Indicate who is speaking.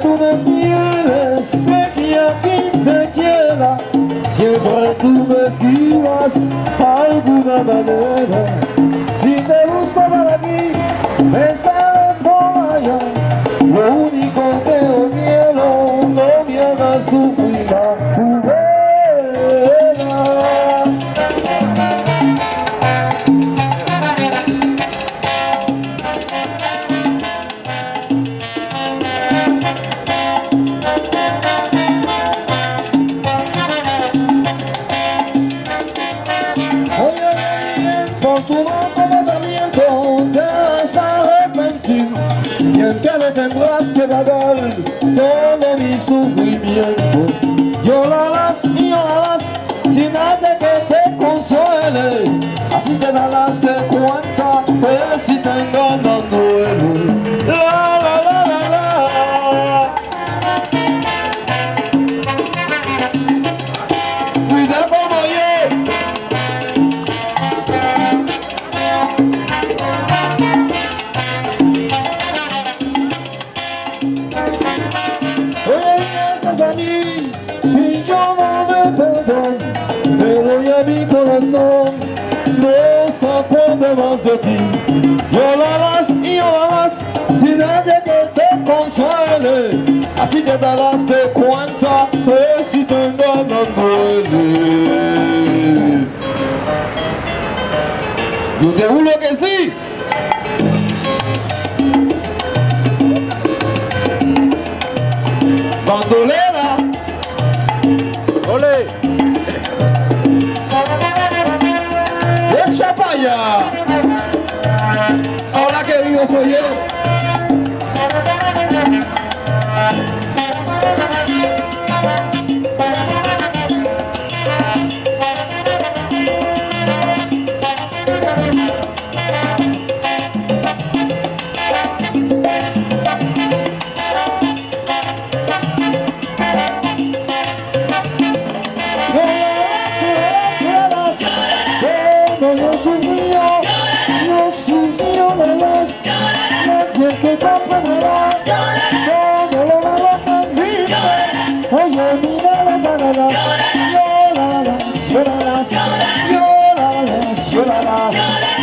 Speaker 1: tú me quieres, sé que a quien te quiera. Siempre tú me esquivas de alguna manera. Si te gusta para aquí, me sale por allá. Lo único que quiero, no me hagas sufrir. Que le tendrás que pagar todo mi sufrimiento Regresas a mí y yo no me perdón Pero ya mi corazón no se acuerda más de ti. Llorarás y llorarás sin nadie que te consuele. Así te darás de cuenta que si te enganan duele. Yo te juro que sí ¡Ole! ¡Echa para allá! Ahora que vivo soy yo. Llorarás, llorarás, llorarás,